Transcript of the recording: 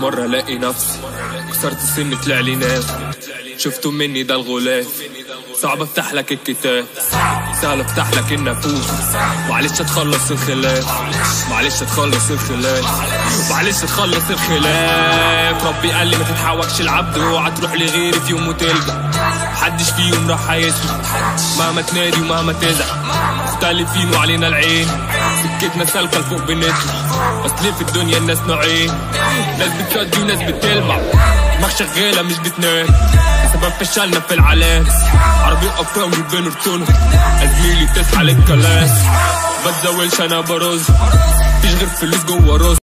مرة الاقي نفسي كسرت السن طلع لي ناس. شفتوا مني ده الغلاف. صعب افتح لك الكتاب. سهل افتح لك النافوس. معلش تخلص الخلاف. معلش تخلص الخلاف. معلش تخلص الخلاف. ربي قال لي ما تتحوكش العبد اوعى تروح لغيري في يوم وتلجأ. محدش فيهم راح هيسمع مهما تنادي ومهما تزعل مختلفين وعلينا العين. سكتنا سالكة لفوق بس ليه في الدنيا الناس نوعين؟ ناس بتصدي وناس بتلمع. دماغ شغالة مش بتنام. سبب فشلنا في العلام عربي أفكار بنرتونه زميلي تصحى للكلام بتزولش أنا برز. مفيش غير فلوس جوه رز.